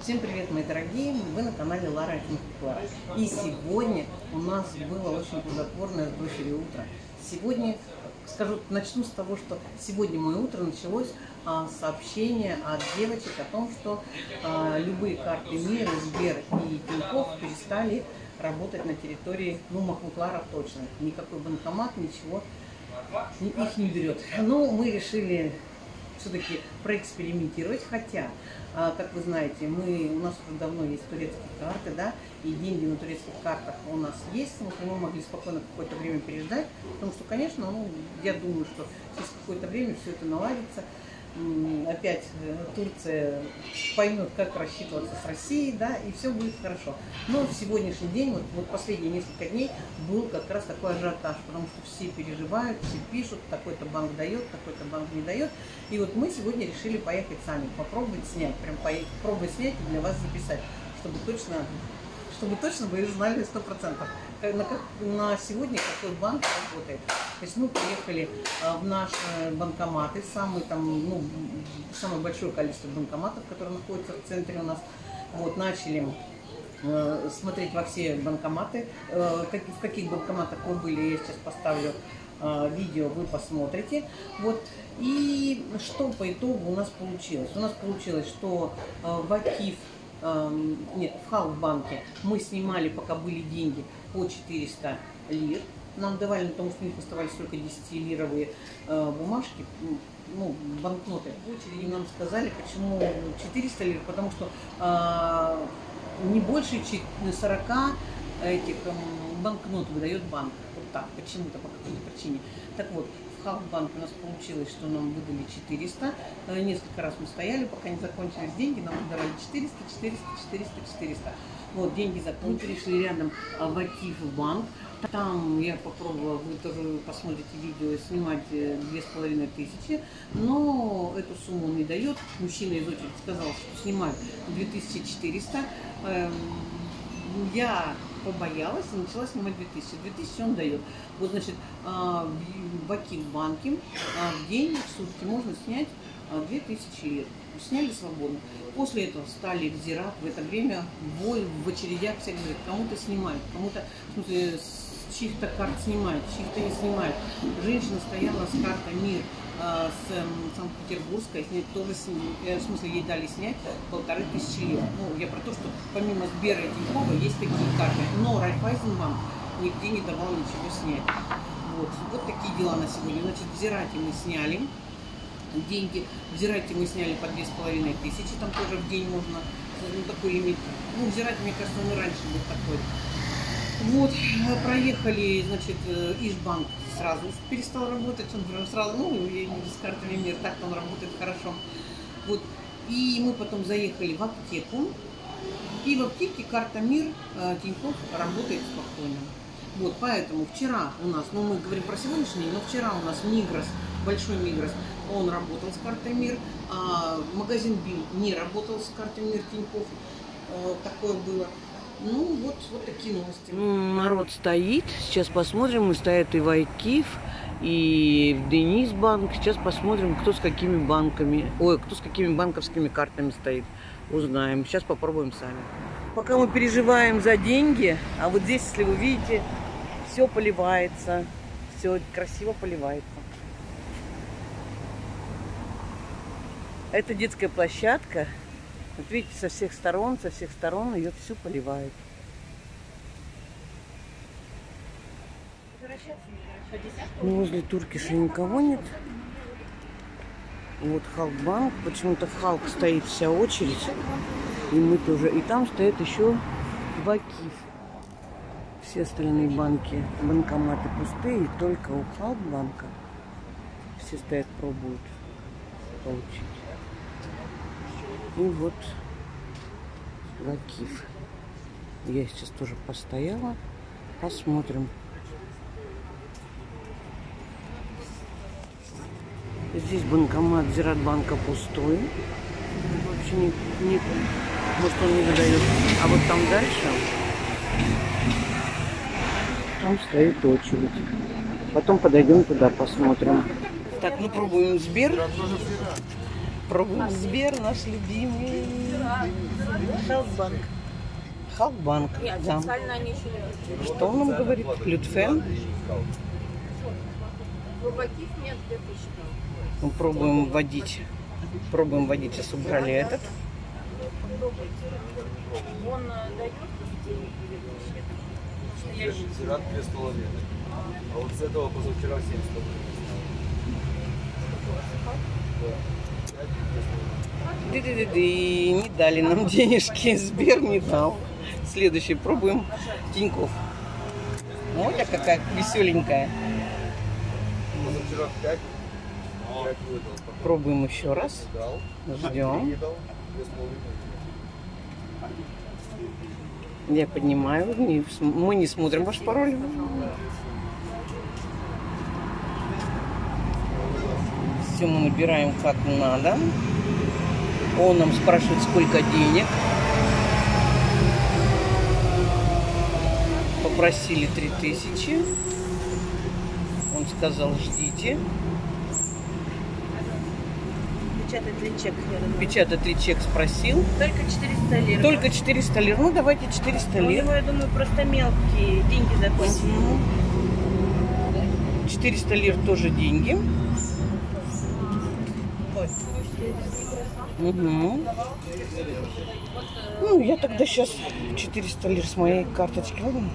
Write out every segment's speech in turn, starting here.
Всем привет, мои дорогие! Вы на канале Лара Инфокла. И сегодня у нас было очень плодотворное с дочерью утро. Сегодня, скажу, начну с того, что сегодня мое утро началось а, сообщение от девочек о том, что а, любые карты мира, Сбер и Тинькофф перестали работать на территории, ну, Махмутларов точно. Никакой банкомат, ничего их не берет. Но мы решили все-таки проэкспериментировать, хотя, а, как вы знаете, мы, у нас уже давно есть турецкие карты, да, и деньги на турецких картах у нас есть, вот мы могли спокойно какое-то время переждать, потому что, конечно, ну, я думаю, что через какое-то время все это наладится, опять э, Турция поймет, как рассчитываться с Россией, да, и все будет хорошо. Но в сегодняшний день, вот, вот последние несколько дней, был как раз такой ажиотаж, потому что все переживают, все пишут, такой-то банк дает, такой-то банк не дает. И вот мы сегодня решили поехать сами, попробовать снять, прям попробовать снять и для вас записать, чтобы точно чтобы точно вы знали сто процентов, э, на, на сегодня какой банк работает. То есть мы приехали а, в наши банкоматы, самый, там, ну, самое большое количество банкоматов, которые находятся в центре у нас. Вот, начали э, смотреть во все банкоматы. Э, в каких банкоматах вы были, я сейчас поставлю видео, вы посмотрите. Вот. И что по итогу у нас получилось? У нас получилось, что в Акиф нет, в Халк-банке мы снимали, пока были деньги, по 400 лир. Нам давали, на том, что у них оставались только 10-лировые э, бумажки, ну, банкноты. Очереди нам сказали, почему 400 лир, потому что э, не больше 40 этих э, банкнот выдает банк. Вот так, почему-то, по какой-то причине. Так вот, Халкбанк у нас получилось, что нам выдали 400. Э, несколько раз мы стояли, пока не закончились деньги, нам выдавали 400, 400, 400, 400. Вот, деньги закончились, шли рядом а, в Акив банк. Там я попробовала, вы тоже посмотрите видео, снимать э, две с половиной тысячи, но эту сумму он не дает. Мужчина из очереди сказал, что снимают 2400. Эм, я побоялась и начала снимать 2000. 2000 он дает. Вот, значит, а, в Акив банке а, в день, в сутки можно снять 2000 а, лет. Сняли свободно. После этого стали в Зират. В это время бой в очередях все говорят, кому-то снимают, кому-то, в чьих-то карт снимают, чьих-то не снимают. Женщина стояла с картой МИР э, с э, Санкт-Петербургской, снять тоже, э, в смысле, ей дали снять полторы тысячи лет. Ну, я про то, что помимо Сбера и Тинькова есть такие карты. Но Райфайзенбанк нигде не давал ничего снять. Вот, вот такие дела на сегодня. Значит, в Зирате мы сняли деньги. В Зирате мы сняли по две с половиной тысячи, там тоже в день можно, ну, такой лимит. Ну, Зирате, мне кажется, он и раньше был такой. Вот, проехали, значит, э, Ижбанк сразу перестал работать, он сразу, ну, с картами мир, так-то он работает хорошо. Вот, и мы потом заехали в аптеку, и в аптеке карта МИР э, Тинькофф работает спокойно. Вот, поэтому вчера у нас, ну, мы говорим про сегодняшний но вчера у нас Мигрос, большой Мигрос, он работал с картой МИР, а магазин БИМ не работал с картой МИР Тинькофф, э, такое было. Ну, вот, вот такие новости. Народ стоит. Сейчас посмотрим. Мы стоят и в и Денис банк. Сейчас посмотрим, кто с какими банками. Ой, кто с какими банковскими картами стоит. Узнаем. Сейчас попробуем сами. Пока мы переживаем за деньги, а вот здесь, если вы видите, все поливается. Все красиво поливается. Это детская площадка. Вот видите, со всех сторон, со всех сторон ее всю поливают. Ну, возле Туркиша никого нет. Вот Халкбанк. Почему-то в Халк стоит вся очередь. И мы тоже. И там стоят еще Бакив. Все остальные банки, банкоматы пустые. И только у Халкбанка все стоят, пробуют получить. И вот Лакиф. Я сейчас тоже постояла. Посмотрим. Здесь банкомат Зиратбанка пустой. Вообще не, не, может он не выдает. А вот там дальше, там стоит очередь. Потом подойдем туда, посмотрим. Так, ну пробуем Сбер. Пробуем Сбер, наш любимый. Халкбанк. Халкбанк. Да. официально они еще не Что он нам говорит? Лютфен. Лобакив нет 2000. Мы пробуем вводить. Пробуем вводить. Сейчас убрали этот. Он э, дает денег? Зират. А вот с этого позавчера 7 с половиной. Ды-ды-ды-ды. Не дали нам денежки. Сбер не дал. Следующий. Пробуем Тиньков. Оля какая веселенькая. Позавчера 5. 5 выдал. Пробуем еще раз. Ждем. Я поднимаю. Мы не смотрим ваш пароль. Все мы набираем как надо. Он нам спрашивает, сколько денег. Попросили 3000. Он сказал, ждите. Печатать ли чек? Печатать ли чек спросил. Только 400 лир. Только 400 лир. Ну, давайте 400 У лир. него, я думаю, просто мелкие деньги закончились. 400 лир тоже деньги. Мгм. Ну, я тогда сейчас 400 лир с моей карточки принимали.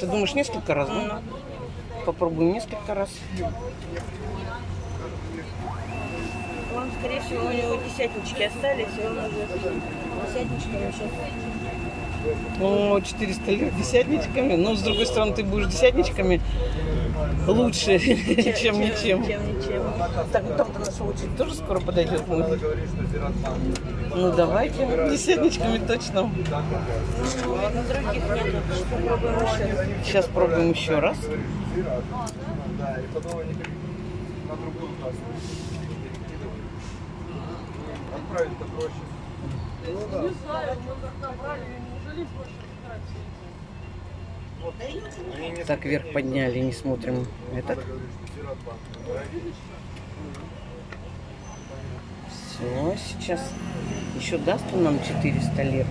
Ты думаешь, несколько раз, да? Попробуем несколько раз. Он, скорее всего, у него десятнички остались, и он уже десятничками сейчас. О, 400 лир десятничками. Но, с другой стороны, ты будешь десятничками лучше, чем ничем. Чем ничем. Так, ну там-то наша очередь тоже скоро подойдет. Мы-. Ну, давайте. Десятничками точно. Ну. Сейчас пробуем еще раз. Зират. Да, и потом они пере- на другую кассу перекидывают. Отправить-то проще. Ну да. Они не Так, вверх подняли, не смотрим этот. Все, сейчас еще даст он нам 400 лир.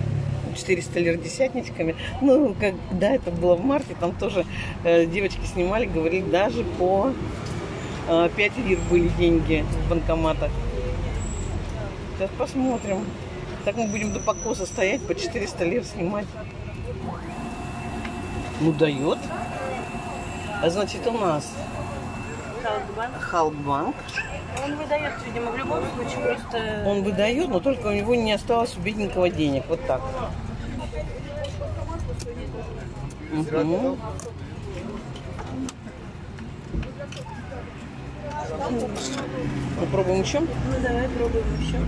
400 лир десятничками. Ну, как, да, это было в марте, там тоже э, девочки снимали, говорили, даже по э, 5 лир были деньги в банкоматах. Сейчас посмотрим. Так мы будем до покоса стоять, по 400 лир снимать. Ну, дает. А значит, у нас Халкбанк. Халкбанк. Он выдает, видимо, в любом случае, просто... Он выдает, но только у него не осталось у бедненького денег. Вот так. Мгм. Попробуем еще? Ну, давай пробуем еще.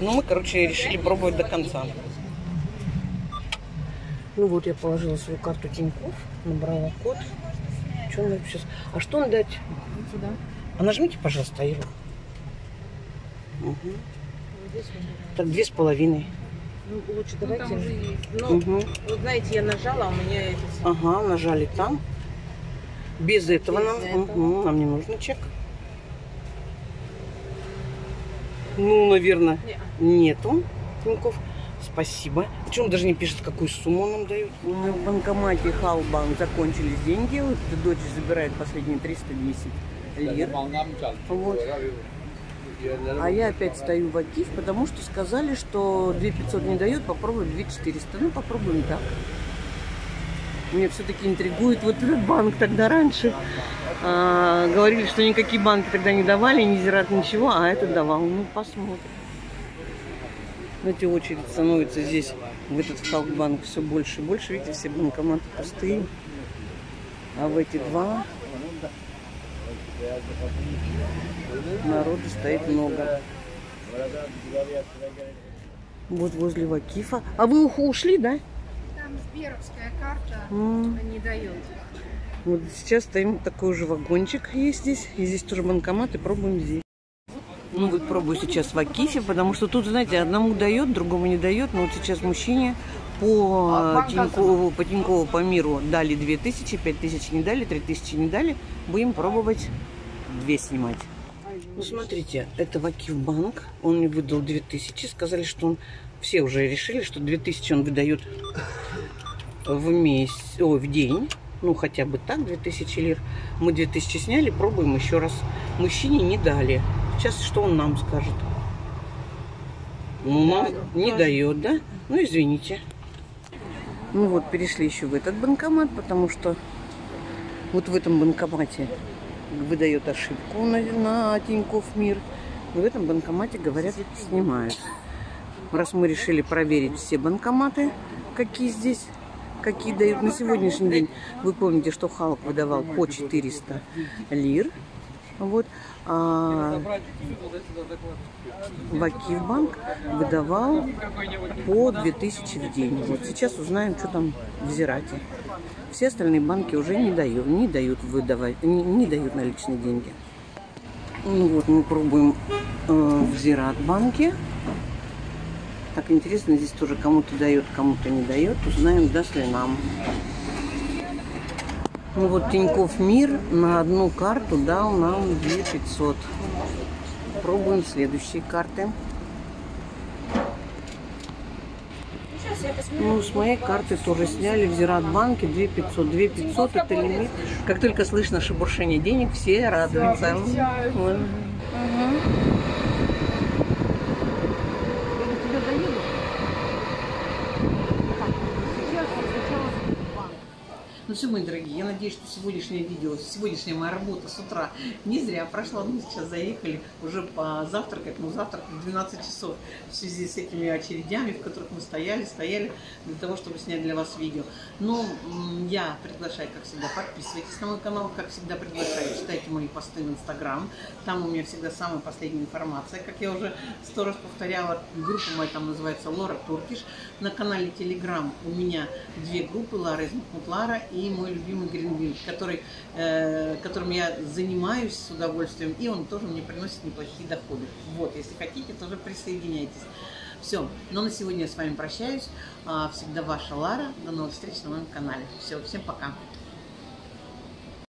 Ну, мы, короче, решили пробовать до конца. Ну вот, я положила свою карту Тинькофф, набрала код. Что надо сейчас? А что надо дать? Сюда. А нажмите, пожалуйста, Иру. Мгм. Так, две с половиной. Ну, лучше давайте. Ну, Мгм. вот знаете, я нажала, а у меня это. Ага, нажали там. Без этого Без нам, этого. Мгм, нам не нужно чек. Ну, наверное, Не. нету Тинькофф. Спасибо. Почему он даже не пишет, какую сумму нам дают? Меня в банкомате Халбанк закончились деньги. Вот дочь забирает последние 310 лир. Вот. А я опять стою в Акиф, потому что сказали, что 2500 не дают, попробуем 2400. Ну, попробуем так. Меня все-таки интригует вот этот банк тогда раньше. а, говорили, что никакие банки тогда не давали, ни Зират, ничего, а этот давал. Ну, посмотрим. Знаете, очередь становится здесь, в этот Халкбанк, все больше и больше. Видите, все банкоматы пустые. А в эти два народу стоит много. Вот возле Вакифа. А вы ушли, да? Там сберовская карта М. не дает. Вот сейчас стоим, такой же вагончик есть здесь. И здесь тоже банкомат, и пробуем здесь. Ну вот пробую сейчас в Акифе, потому что тут, знаете, одному дает, другому не дает. Но вот сейчас мужчине По А Тинькову, по Тинькову, по миру дали 2000, 5000 не дали, 3000 не дали. Будем пробовать 2 снимать. Ну, смотрите, это Вакив банк. Он мне выдал 2000. Сказали, что он... Все уже решили, что 2000 он выдает в месяц, о, в день. Ну, хотя бы так, 2000 лир. Мы 2000 сняли, пробуем еще раз. Мужчине не дали. Сейчас что он нам скажет? Ну, нам не дает, да? Ну, извините. Ну вот, перешли еще в этот банкомат, потому что вот в этом банкомате выдает ошибку на, на Тинькофф Мир. В этом банкомате, говорят, снимают. Раз мы решили проверить все банкоматы, какие здесь, какие дают на сегодняшний день. Вы помните, что Халк выдавал по 400 лир. Вот. А Вакивбанк выдавал по 2000 в день. Вот сейчас узнаем, что там в Зирате. Все остальные банки уже не дают, не дают выдавать, не, не дают наличные деньги. Ну вот мы пробуем э, в Зират банке. Так интересно, здесь тоже кому-то дает, кому-то не дает. Узнаем, даст ли нам. Ну вот Тиньков Мир на одну карту дал нам 2500. Пробуем следующие карты. Ну, с моей карты тоже сняли в Зиратбанке 2500. 2500 это лимит. Как только слышно шебуршение денег, все радуются. Вот. Ну все, мои дорогие, я надеюсь, что сегодняшнее видео, сегодняшняя моя работа с утра не зря прошла. Мы сейчас заехали уже позавтракать, ну завтрак в 12 часов в связи с этими очередями, в которых мы стояли, стояли для того, чтобы снять для вас видео. Но я приглашаю, как всегда, подписывайтесь на мой канал, как всегда приглашаю, читайте мои посты в Инстаграм. Там у меня всегда самая последняя информация, как я уже сто раз повторяла. Группа моя там называется Лора Туркиш. На канале Телеграм у меня две группы, Лара из Махмутлара и мой любимый Гринвилд, который, э, которым я занимаюсь с удовольствием, и он тоже мне приносит неплохие доходы. Вот, если хотите, тоже присоединяйтесь. Все, но на сегодня я с вами прощаюсь. А, Всегда ваша Лара. До новых встреч на моем канале. Все, всем пока.